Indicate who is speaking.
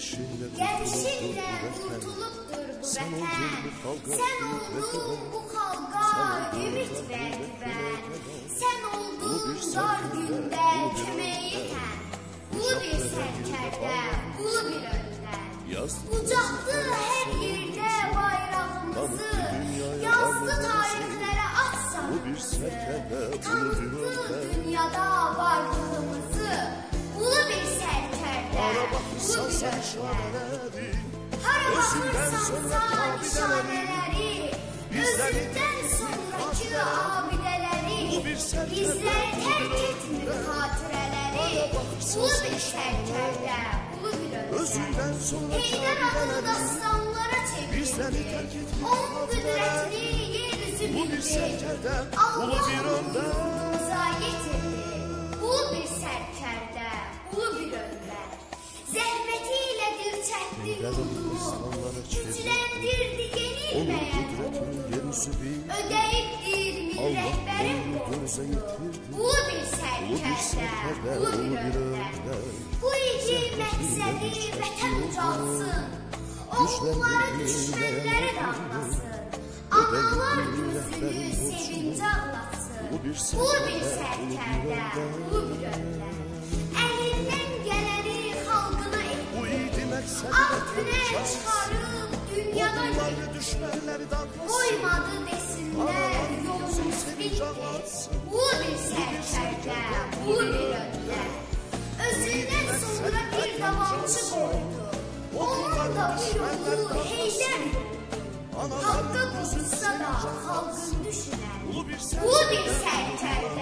Speaker 1: Gelişinle kurtuluptur bu vatan. Sen oldun bu kavga,
Speaker 2: Sen oldun bu kavga, ümit
Speaker 1: dar
Speaker 2: ve
Speaker 1: günde
Speaker 2: güven.
Speaker 1: kömeğe
Speaker 2: Sen oldun
Speaker 1: bir
Speaker 2: dar günde kömeği iken. Ulu bir serkerde, ulu bir önder. Ucattı her yerde bayrağımızı, yazdı tarihlere at sanımızı. Tanıttı dünyada
Speaker 1: şanələri
Speaker 2: Hara
Speaker 1: baxırsan
Speaker 2: zahid
Speaker 1: şanələri
Speaker 2: Özündən sonraki
Speaker 1: abidələri
Speaker 2: Bizləri
Speaker 1: tərk
Speaker 2: etmir
Speaker 1: xatirələri
Speaker 2: Ulu bir şərkərdə, ulu bir özündən Heydər
Speaker 1: adlı
Speaker 2: dastanlara
Speaker 1: çevrildi
Speaker 2: Onun qüdrətini
Speaker 1: yer üzü
Speaker 2: bildi Allah
Speaker 1: bir öndə
Speaker 2: yurdumu.
Speaker 1: dastanlara çevirdi. Onu göze getirdi.
Speaker 2: Ulu bir
Speaker 1: Ulu
Speaker 2: serkerde, ulu
Speaker 1: ulu
Speaker 2: bir önder.
Speaker 1: önder.
Speaker 2: Bu iki məqsədi vətən ucalsın, oğulların düşmənləri damlasın, analar gözünü sevinci ağlasın.
Speaker 1: Bu bir
Speaker 2: Bu
Speaker 1: sərkərdə,
Speaker 2: bu bir öndə. Güneş
Speaker 1: karı dünyadan
Speaker 2: Koymadı desinler yolumuz Bu bir serçerde bu bir önde Özünden sonra bir davamcı koydu. Onun da buyruğu heyler
Speaker 1: Hakkı
Speaker 2: konuşsa da halkın düşünen. Bu bir serçerde